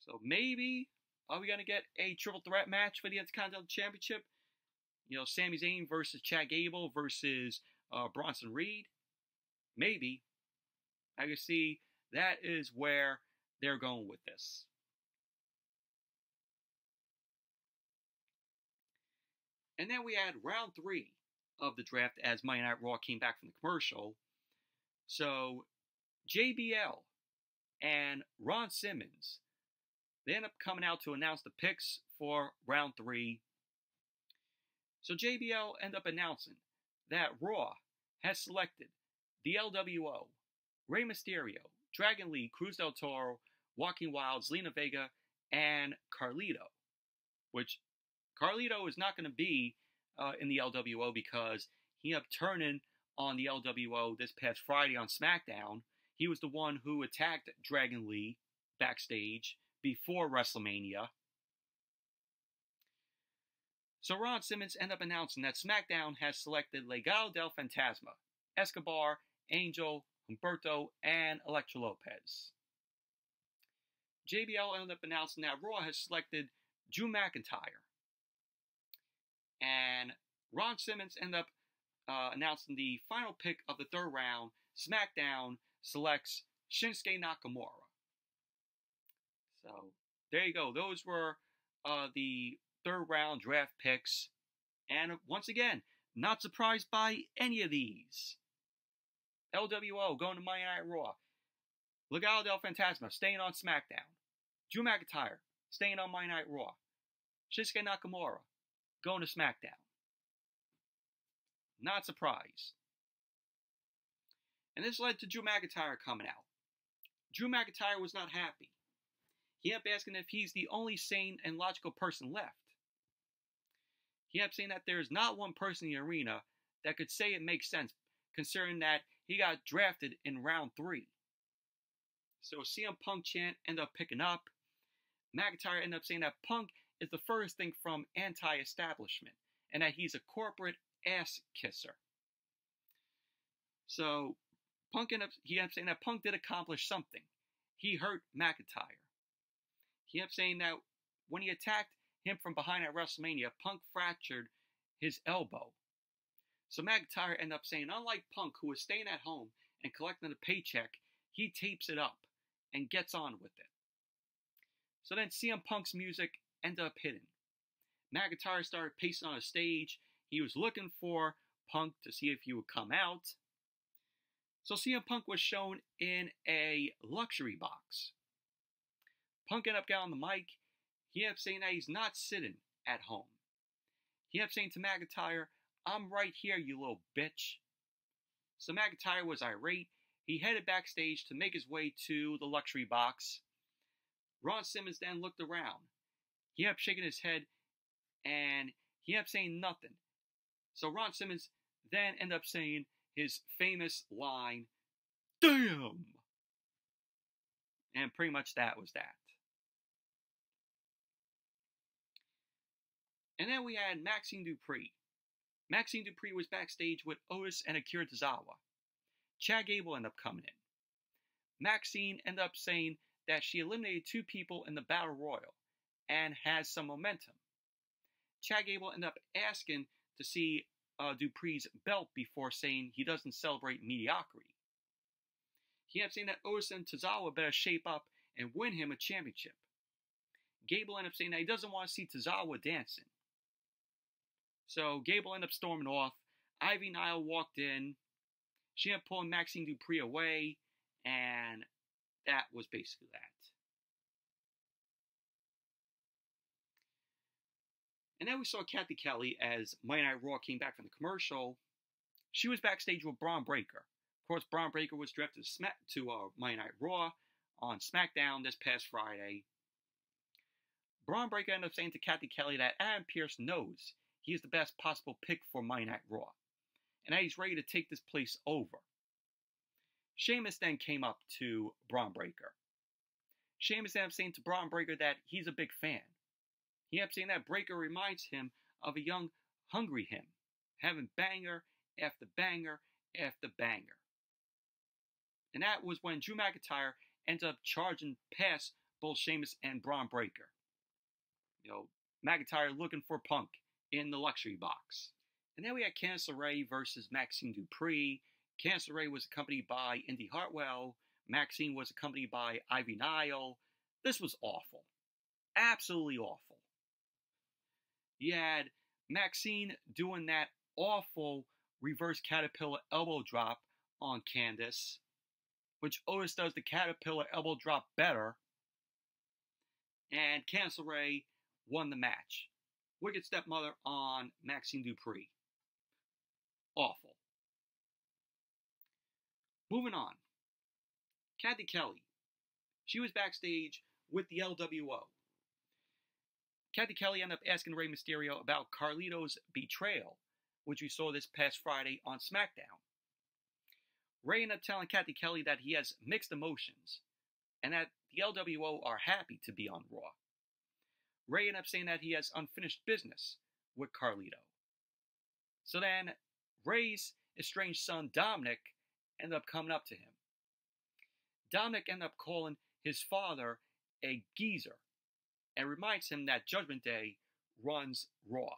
So maybe are we gonna get a triple threat match for the Intercontinental Championship? You know, Sami Zayn versus Chad Gable versus uh, Bronson Reed. Maybe. I can see that is where they're going with this. And then we had round three of the draft as Monday Night Raw came back from the commercial. So JBL and Ron Simmons, they end up coming out to announce the picks for round three. So JBL end up announcing that Raw has selected the LWO, Rey Mysterio, Dragon Lee, Cruz del Toro, Joaquin Wilde, Zelina Vega, and Carlito. Which Carlito is not going to be uh, in the LWO because he up turning on the LWO this past Friday on SmackDown. He was the one who attacked Dragon Lee backstage before WrestleMania. So Ron Simmons ended up announcing that SmackDown has selected Legado del Fantasma, Escobar, Angel, Humberto, and Elektra Lopez. JBL ended up announcing that Raw has selected Drew McIntyre. And Ron Simmons ended up uh, announcing the final pick of the third round. SmackDown selects Shinsuke Nakamura. So there you go. Those were uh, the third round draft picks. And once again, not surprised by any of these. LWO going to Monday Night Raw. Legado del Fantasma staying on SmackDown. Drew McIntyre staying on Monday Night Raw. Shinsuke Nakamura going to SmackDown. Not surprised. And this led to Drew McIntyre coming out. Drew McIntyre was not happy. He kept asking if he's the only sane and logical person left. He kept saying that there's not one person in the arena that could say it makes sense, considering that he got drafted in round three. So CM Punk chant ended up picking up. McIntyre ended up saying that Punk is the first thing from anti establishment and that he's a corporate ass kisser. So Punk ended up, he ended up saying that Punk did accomplish something. He hurt McIntyre. He ended up saying that when he attacked him from behind at WrestleMania, Punk fractured his elbow. So McIntyre ended up saying, unlike Punk, who was staying at home and collecting a paycheck, he tapes it up and gets on with it. So then CM Punk's music ended up hitting. McIntyre started pacing on the stage. He was looking for Punk to see if he would come out. So CM Punk was shown in a luxury box. Punk ended up getting on the mic. He ended up saying that he's not sitting at home. He ended up saying to McIntyre, I'm right here, you little bitch. So McIntyre was irate. He headed backstage to make his way to the luxury box. Ron Simmons then looked around. He kept shaking his head and he kept saying nothing. So Ron Simmons then ended up saying his famous line, Damn! And pretty much that was that. And then we had Maxxine Dupri. Maxxine Dupri was backstage with Otis and Akira Tozawa. Chad Gable ended up coming in. Maxxine ended up saying that she eliminated two people in the Battle Royal and has some momentum. Chad Gable ended up asking to see uh, Dupri's belt before saying he doesn't celebrate mediocrity. He ended up saying that Otis and Tozawa better shape up and win him a championship. Gable ended up saying that he doesn't want to see Tozawa dancing. So Gable ended up storming off. Ivy Nile walked in. She ended up pulling Maxxine Dupri away, and that was basically that. And then we saw Cathy Kelly as Monday Night Raw came back from the commercial. She was backstage with Bron Breakker. Of course, Bron Breakker was drafted to, Smack, to uh, Monday Night Raw on SmackDown this past Friday. Bron Breakker ended up saying to Cathy Kelly that Adam Pearce knows he is the best possible pick for Monday Night Raw, and now he's ready to take this place over. Sheamus then came up to Bron Breakker. Sheamus ended up saying to Bron Breakker that he's a big fan. He ended up saying that Breakker reminds him of a young, hungry him, having banger after banger after banger. And that was when Drew McIntyre ended up charging past both Sheamus and Bron Breakker. You know, McIntyre looking for Punk in the luxury box. And then we had Candice LeRae versus Maxxine Dupri. Candice LeRae was accompanied by Indy Hartwell. Maxxine was accompanied by Ivy Nile. This was awful. Absolutely awful. You had Maxxine doing that awful reverse caterpillar elbow drop on Candice, which Otis does the caterpillar elbow drop better. And Candice LeRae won the match. Wicked Stepmother on Maxxine Dupri. Awful. Moving on. Cathy Kelly. She was backstage with the LWO. Cathy Kelly ended up asking Rey Mysterio about Carlito's betrayal, which we saw this past Friday on SmackDown. Rey ended up telling Cathy Kelly that he has mixed emotions and that the LWO are happy to be on Raw. Rey ended up saying that he has unfinished business with Carlito. So then, Rey's estranged son Dominic ended up coming up to him. Dominic ended up calling his father a geezer and reminds him that Judgment Day runs Raw.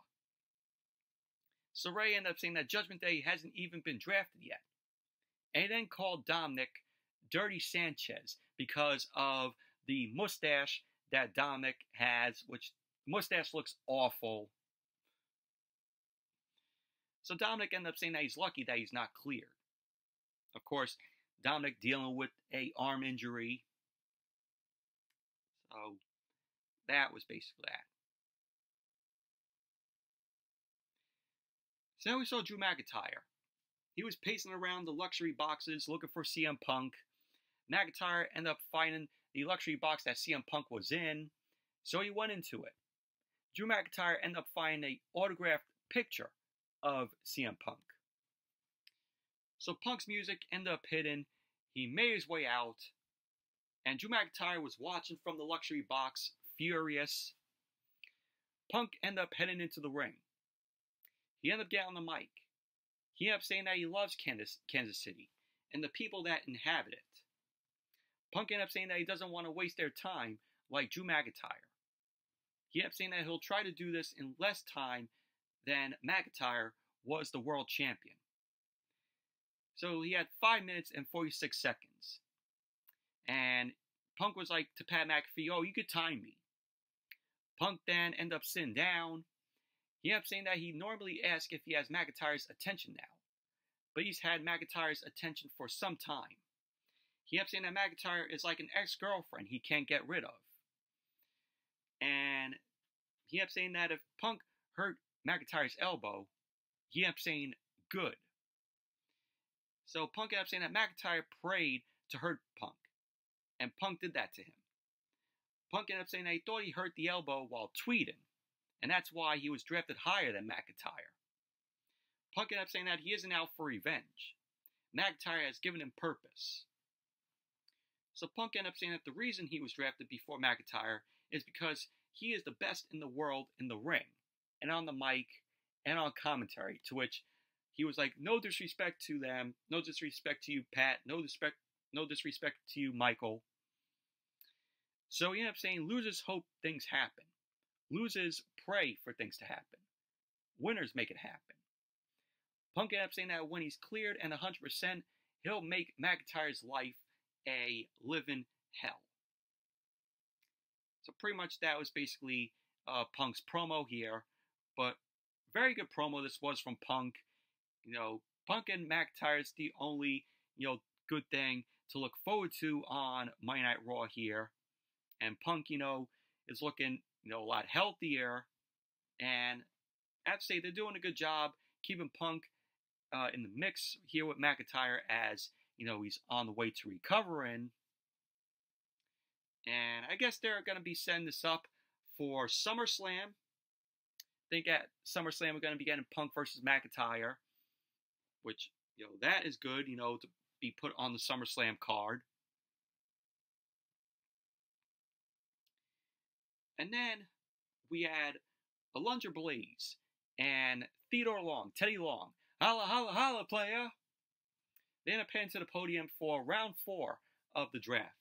So Ray ended up saying that Judgment Day hasn't even been drafted yet. And he then called Dominic Dirty Sanchez because of the mustache that Dominic has, which mustache looks awful. So Dominic ended up saying that he's lucky that he's not cleared. Of course, Dominic dealing with a arm injury. So that was basically that. So then we saw Drew McIntyre. He was pacing around the luxury boxes looking for CM Punk. McIntyre ended up finding the luxury box that CM Punk was in, so he went into it. Drew McIntyre ended up finding an autographed picture of CM Punk. So Punk's music ended up hidden. He made his way out, and Drew McIntyre was watching from the luxury box, furious. Punk ended up heading into the ring. He ended up getting on the mic. He ended up saying that he loves Kansas, Kansas City and the people that inhabit it. Punk ended up saying that he doesn't want to waste their time like Drew McIntyre. He ended up saying that he'll try to do this in less time than McIntyre was the world champion. So he had 5 minutes and 46 seconds. And Punk was like to Pat McAfee, oh, you could time me. Punk then ended up sitting down. He ended up saying that he normally asks if he has McIntyre's attention now. But he's had McIntyre's attention for some time. He kept saying that McIntyre is like an ex girlfriend he can't get rid of. And he kept saying that if Punk hurt McIntyre's elbow, he kept saying good. So Punk kept saying that McIntyre prayed to hurt Punk. And Punk did that to him. Punk ended up saying that he thought he hurt the elbow while tweeting. And that's why he was drafted higher than McIntyre. Punk ended up saying that he isn't out for revenge. McIntyre has given him purpose. So Punk ended up saying that the reason he was drafted before McIntyre is because he is the best in the world in the ring and on the mic and on commentary. To which he was like, "No disrespect to them, no disrespect to you, Pat, no disrespect, no disrespect to you, Michael." So he ended up saying, "Losers hope things happen. Losers pray for things to happen. Winners make it happen. Punk ended up saying that when he's cleared and 100%, he'll make McIntyre's life a living hell. So pretty much that was basically uh, Punk's promo here, but very good promo this was from Punk. You know, Punk and McIntyre is the only you know good thing to look forward to on Monday Night Raw here, and Punk you know is looking you know a lot healthier, and I have to say they're doing a good job keeping Punk uh, in the mix here with McIntyre as you know he's on the way to recovering. And I guess they're going to be setting this up for SummerSlam. I think at SummerSlam we're going to be getting Punk versus McIntyre, which you know that is good. You know to be put on the SummerSlam card. And then we had Alundra Blaze and Theodore Long, Teddy Long. Holla, holla, holla, player! End up to the podium for round four of the draft.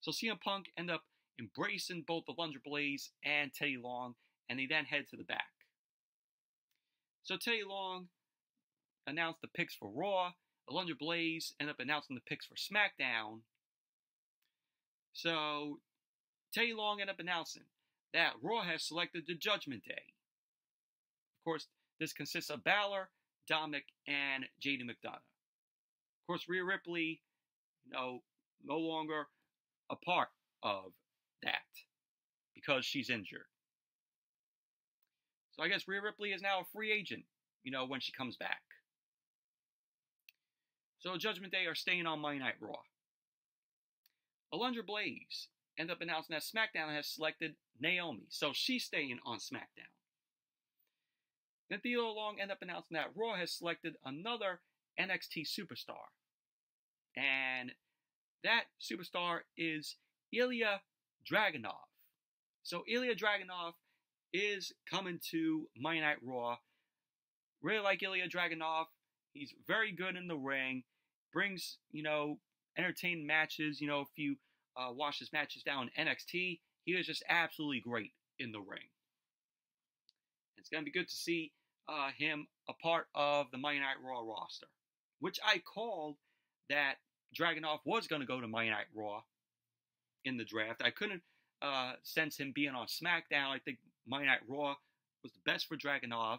So CM Punk end up embracing both the Alundra Blaze and Teddy Long, and they then head to the back. So Teddy Long announced the picks for Raw. Alundra Blaze end up announcing the picks for SmackDown. So Teddy Long end up announcing that Raw has selected the Judgment Day. Of course, this consists of Balor, Dominic, and JD McDonagh. Of course, Rhea Ripley, you know, no longer a part of that because she's injured. So I guess Rhea Ripley is now a free agent, you know, when she comes back. So Judgment Day are staying on Monday Night Raw. Alundra Blaze end up announcing that SmackDown has selected Naomi, so she's staying on SmackDown. Then Theo Long end up announcing that Raw has selected another NXT superstar. And that superstar is Ilya Dragunov. So Ilya Dragunov is coming to Monday Night Raw. Really like Ilya Dragunov. He's very good in the ring. Brings, you know, entertaining matches. You know, if you uh, watch his matches down in NXT, he was just absolutely great in the ring. It's going to be good to see uh, him a part of the Monday Night Raw roster, which I called that Dragunov was going to go to Monday Night Raw in the draft. I couldn't uh, sense him being on SmackDown. I think Monday Night Raw was the best for Dragunov.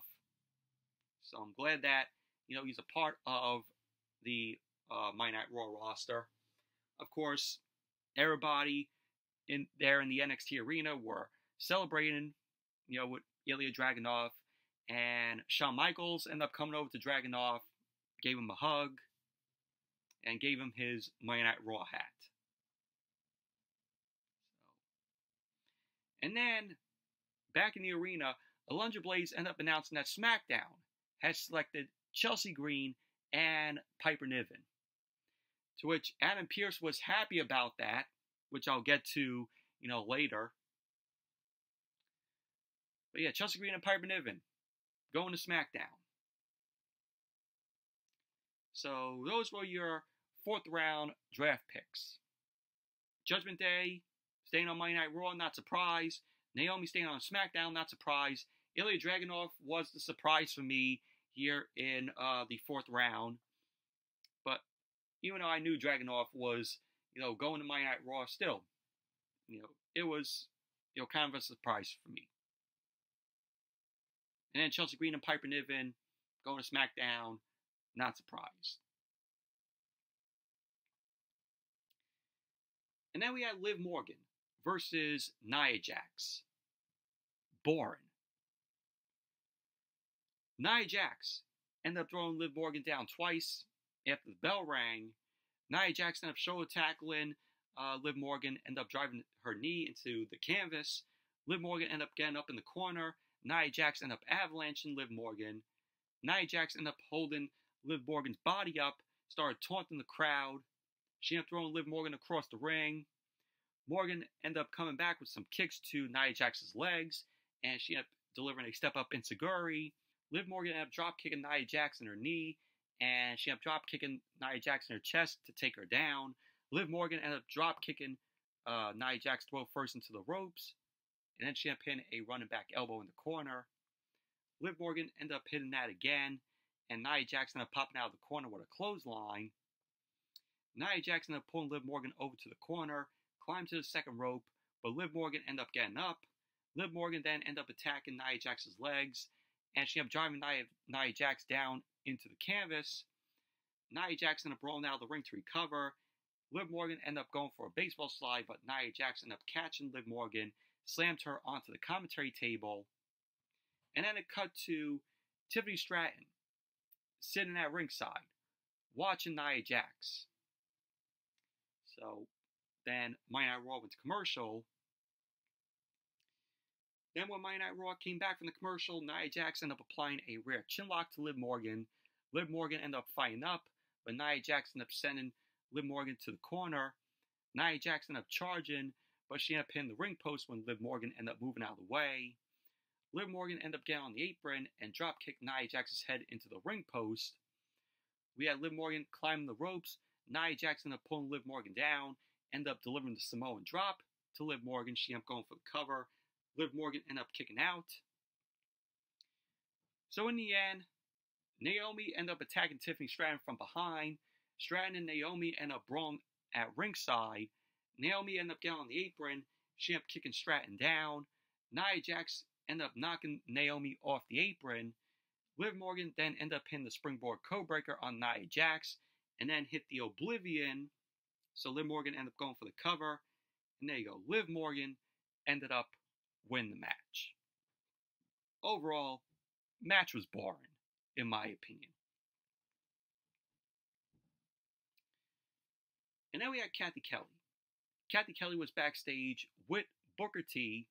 So I'm glad that, you know, he's a part of the uh, Monday Night Raw roster. Of course, everybody in there in the NXT arena were celebrating, you know, with Ilya Dragunov. And Shawn Michaels ended up coming over to Dragunov, gave him a hug, and gave him his Monday Night Raw hat. So, and then back in the arena, Alundra Blaze ended up announcing that SmackDown has selected Chelsea Green and Piper Niven. To which Adam Pearce was happy about that, which I'll get to, you know, later. But yeah, Chelsea Green and Piper Niven going to SmackDown. So those were your fourth round draft picks. Judgment Day, staying on Monday Night Raw, not surprised. Naomi staying on SmackDown, not surprised. Ilya Dragunov was the surprise for me here in uh, the fourth round. But even though I knew Dragunov was, you know, going to Monday Night Raw, still, you know, it was, you know, kind of a surprise for me. And then Chelsea Green and Piper Niven going to SmackDown, not surprised. And then we had Liv Morgan versus Nia Jax. Boring. Nia Jax ended up throwing Liv Morgan down twice after the bell rang. Nia Jax ended up shoulder tackling uh, Liv Morgan, ended up driving her knee into the canvas. Liv Morgan ended up getting up in the corner. Nia Jax ended up avalanching Liv Morgan. Nia Jax ended up holding Liv Morgan's body up, started taunting the crowd. She ended up throwing Liv Morgan across the ring. Morgan ended up coming back with some kicks to Nia Jax's legs, and she ended up delivering a step up enzuigiri. Liv Morgan ended up drop kicking Nia Jax in her knee, and she ended up drop kicking Nia Jax in her chest to take her down. Liv Morgan ended up drop kicking uh, Nia Jax throw first into the ropes. and then she ended up hitting a running back elbow in the corner. Liv Morgan ended up hitting that again, and Nia Jackson up popping out of the corner with a clothesline. Nia Jackson up pulling Liv Morgan over to the corner, climbed to the second rope, but Liv Morgan end up getting up. Liv Morgan then end up attacking Nia Jackson's legs, and she up driving Nia, Nia Jax down into the canvas. Nia Jackson up rolling out of the ring to recover. Liv Morgan end up going for a baseball slide, but Nia Jackson up catching Liv Morgan, slammed her onto the commentary table, and then it cut to Tiffany Stratton sitting at ringside, watching Nia Jax. So then Monday Night Raw went to commercial. Then when Monday Night Raw came back from the commercial, Nia Jax ended up applying a rare chinlock to Liv Morgan. Liv Morgan ended up fighting up, but Nia Jax ended up sending Liv Morgan to the corner. Nia Jax ended up charging, but she ended up hitting the ring post when Liv Morgan ended up moving out of the way. Liv Morgan ended up getting on the apron and drop kicked Nia Jax's head into the ring post. We had Liv Morgan climbing the ropes. Nia Jackson up pulling Liv Morgan down, ended up delivering the Samoan drop to Liv Morgan. She ended up going for the cover. Liv Morgan ended up kicking out. So in the end, Naomi ended up attacking Tiffany Stratton from behind. Stratton and Naomi ended up brawling at ringside. Naomi ended up getting on the apron. She ended up kicking Stratton down. Nia Jax ended up knocking Naomi off the apron. Liv Morgan then ended up hitting the springboard codebreaker on Nia Jax and then hit the Oblivion. So Liv Morgan ended up going for the cover. And there you go. Liv Morgan ended up winning the match. Overall, match was boring, in my opinion. And then we had Cathy Kelly. Cathy Kelly was backstage with Booker T.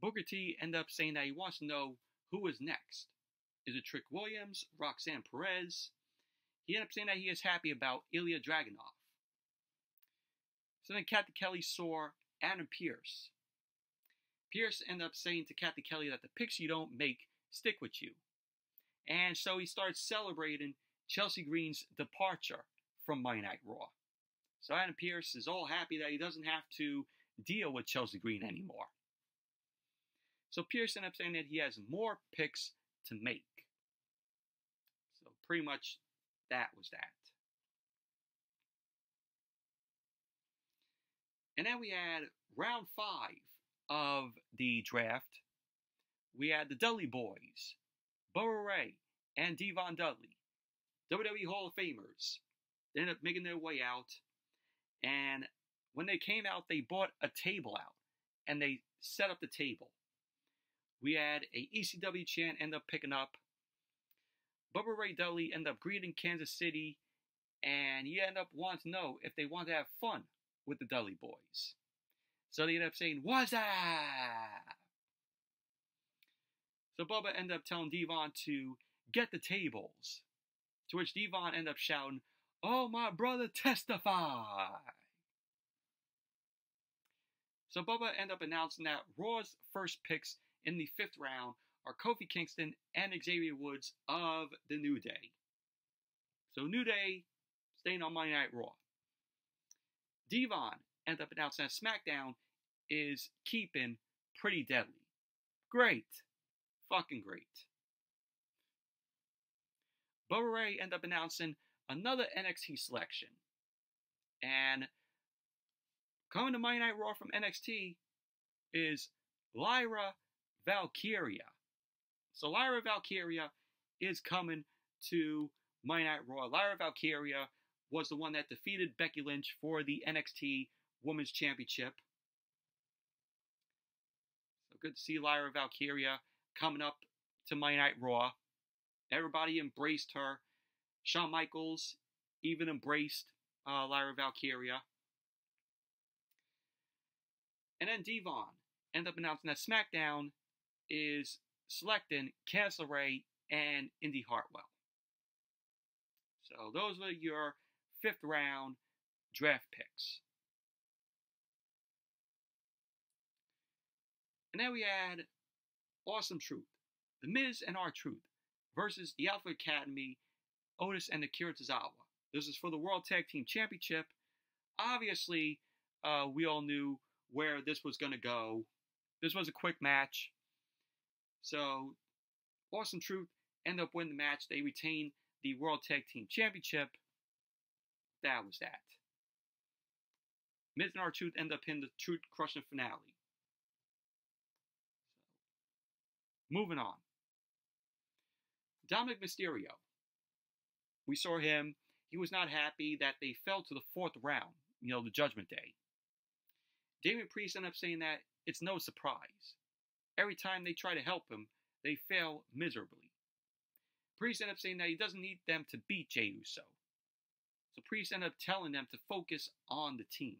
Booker T ended up saying that he wants to know who is next. Is it Trick Williams, Roxanne Perez? He ended up saying that he is happy about Ilya Dragunov. So then Cathy Kelly saw Adam Pearce. Pearce ended up saying to Cathy Kelly that the picks you don't make stick with you. And so he starts celebrating Chelsea Green's departure from Monday Night Raw. So Adam Pearce is all happy that he doesn't have to deal with Chelsea Green anymore. So ended up saying that he has more picks to make. So pretty much that was that. And then we had round five of the draft. We had the Dudley Boyz, Bubba Ray, and D-Von Dudley, WWE Hall of Famers. They ended up making their way out. And when they came out, they bought a table out and they set up the table. We had a ECW chant end up picking up. Bubba Ray Dudley end up greeting Kansas City, and he end up wanting to know if they want to have fun with the Dudley Boyz. So they end up saying, What's that? So Bubba end up telling D-Von to get the tables. To which D-Von end up shouting, Oh, my brother, testify! So Bubba end up announcing that Raw's first picks in the fifth round are Kofi Kingston and Xavier Woods of the New Day. So New Day staying on Monday Night Raw. D-Von ended up announcing that SmackDown is keeping Pretty Deadly. Great. Fucking great. Bubba Ray ended up announcing another NXT selection. And coming to Monday Night Raw from NXT is Lyra Valkyria. So Lyra Valkyria is coming to Monday Night Raw. Lyra Valkyria was the one that defeated Becky Lynch for the NXT Women's Championship. So good to see Lyra Valkyria coming up to Monday Night Raw. Everybody embraced her. Shawn Michaels even embraced uh, Lyra Valkyria. And then D-Von ended up announcing that SmackDown is selecting LeRae and Indy Hartwell. So those were your fifth round draft picks. And then we had Awesome Truth, The Miz and R-Truth versus the Alpha Academy, Otis and Akira Tozawa. This is for the World Tag Team Championship. Obviously, uh, we all knew where this was going to go this was a quick match. So, Awesome Truth end up winning the match. They retain the World Tag Team Championship. That was that. Miz and R-Truth end up in the Truth Crushing finale. Moving on. Dominic Mysterio. We saw him. He was not happy that they fell to the fourth round, you know, the Judgment Day. Damian Priest ended up saying that it's no surprise. Every time they try to help him, they fail miserably. Priest ended up saying that he doesn't need them to beat Jey Uso. So Priest ended up telling them to focus on the team.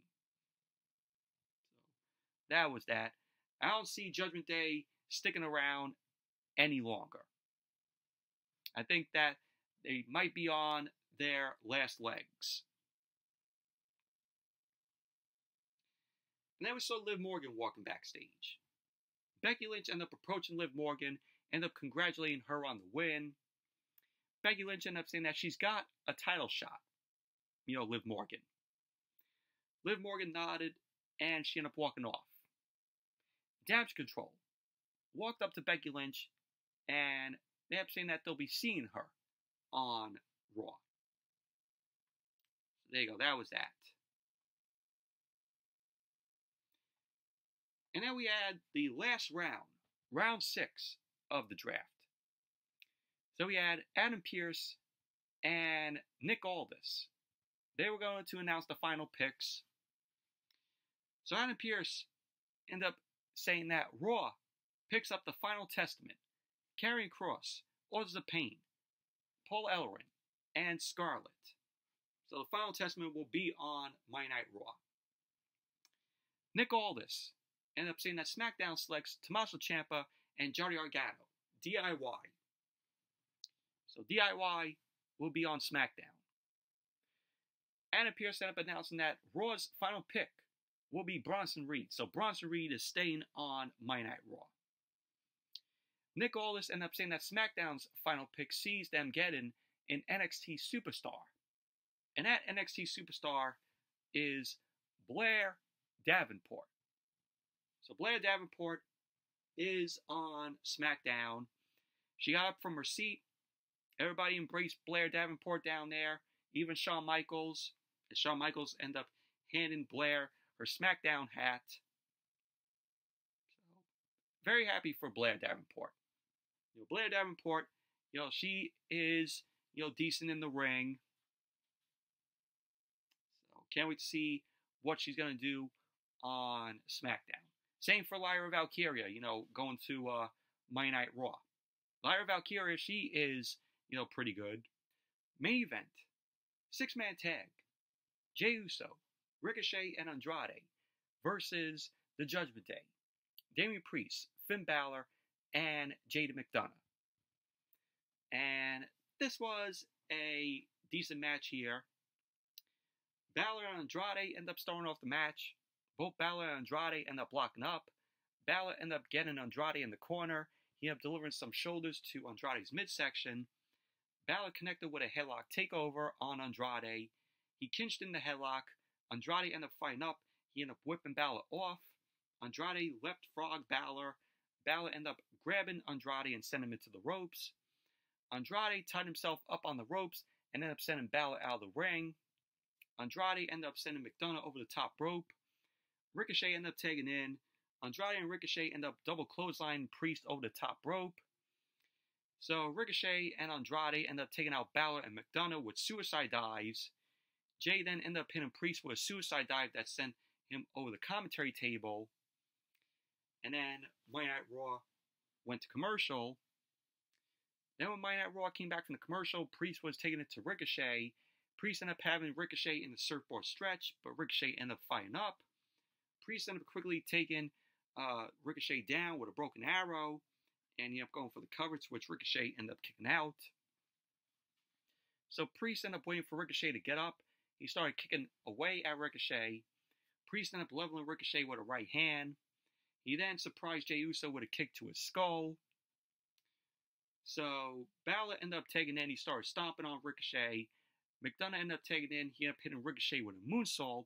So that was that. I don't see Judgment Day sticking around any longer. I think that they might be on their last legs. And then we saw Liv Morgan walking backstage. Becky Lynch ended up approaching Liv Morgan, end up congratulating her on the win. Becky Lynch ended up saying that she's got a title shot. You know, Liv Morgan. Liv Morgan nodded, and she ended up walking off. Damage Control walked up to Becky Lynch, and they ended up saying that they'll be seeing her on Raw. So there you go, that was that. And then we had the last round, round six of the draft. So we had Adam Pearce and Nick Aldis. They were going to announce the final picks. So Adam Pearce ended up saying that Raw picks up the final testament, Karrion Kross, Authors of Pain, Paul Ellering, and Scarlett. So the final testament will be on My Night Raw. Nick Aldis ended up saying that SmackDown selects Tommaso Ciampa and Johnny Gargano, DIY. So DIY will be on SmackDown. Adam Pearce ended up announcing that Raw's final pick will be Bronson Reed. So Bronson Reed is staying on My Night Raw. Nick Aldis ended up saying that SmackDown's final pick sees them getting an NXT superstar. And that NXT superstar is Blair Davenport. So Blair Davenport is on SmackDown. She got up from her seat. Everybody embraced Blair Davenport down there, even Shawn Michaels. And Shawn Michaels ended up handing Blair her SmackDown hat. So, very happy for Blair Davenport. You know, Blair Davenport, you know, she is, you know, decent in the ring. So can't wait to see what she's gonna do on SmackDown. Same for Lyra Valkyria, you know, going to uh, Monday Night Raw. Lyra Valkyria, she is, you know, pretty good. Main event, six man tag, Jey Uso, Ricochet, and Andrade versus the Judgment Day, Damian Priest, Finn Balor, and JD McDonagh. And this was a decent match here. Balor and Andrade end up starting off the match. Both Balor and Andrade end up blocking up. Balor end up getting Andrade in the corner. He ended up delivering some shoulders to Andrade's midsection. Balor connected with a headlock takeover on Andrade. He kinched in the headlock. Andrade ended up fighting up. He ended up whipping Balor off. Andrade left frog Balor. Balor ended up grabbing Andrade and sending him into the ropes. Andrade tied himself up on the ropes and ended up sending Balor out of the ring. Andrade ended up sending McDonagh over the top rope. Ricochet ended up tagging in. Andrade and Ricochet end up double clothesline Priest over the top rope. So Ricochet and Andrade end up taking out Balor and McDonagh with suicide dives. Jey then ended up hitting Priest with a suicide dive that sent him over the commentary table. And then Monday Night Raw went to commercial. Then when Monday Night Raw came back from the commercial, Priest was taking it to Ricochet. Priest ended up having Ricochet in the surfboard stretch, but Ricochet ended up fighting up. Priest ended up quickly taking uh, Ricochet down with a broken arrow, and he ended up going for the cover, to which Ricochet ended up kicking out. So Priest ended up waiting for Ricochet to get up. He started kicking away at Ricochet. Priest ended up leveling Ricochet with a right hand. He then surprised Jey Uso with a kick to his skull. So Balor ended up taking in. He started stomping on Ricochet. McDonagh ended up taking in. He ended up hitting Ricochet with a moonsault.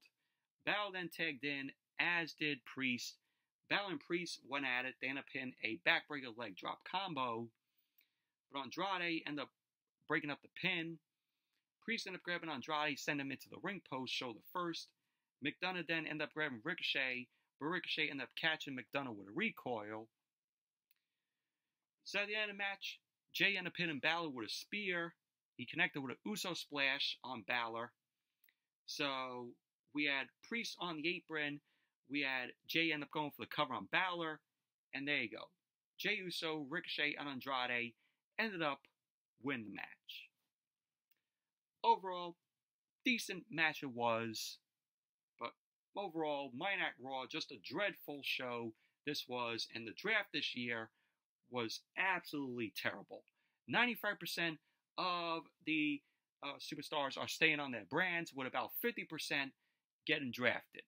Balor then tagged in, as did Priest. And Priest went at it. They ended up hitting a backbreaker leg drop combo. But Andrade ended up breaking up the pin. Priest ended up grabbing Andrade, send him into the ring post, shoulder first. McDonagh then ended up grabbing Ricochet, but Ricochet ended up catching McDonagh with a recoil. So at the end of the match, Jey ended up hitting Balor with a spear. He connected with an Uso splash on Balor. So we had Priest on the apron. We had Jey end up going for the cover on Balor. And there you go. Jey Uso, Ricochet, and Andrade ended up winning the match. Overall, decent match it was. But overall, Monday Night Raw, just a dreadful show this was. And the draft this year was absolutely terrible. 95% of the uh, superstars are staying on their brands, with about 50% getting drafted.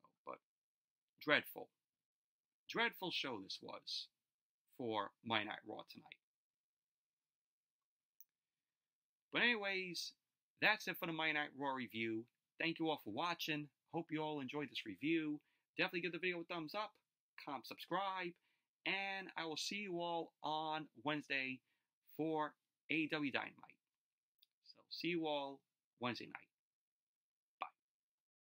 So, but dreadful. Dreadful show this was for Monday Night Raw tonight. But anyways, that's it for the Monday Night Raw review. Thank you all for watching. Hope you all enjoyed this review. Definitely give the video a thumbs up, comment, subscribe, and I will see you all on Wednesday for AEW Dynamite. So see you all Wednesday night.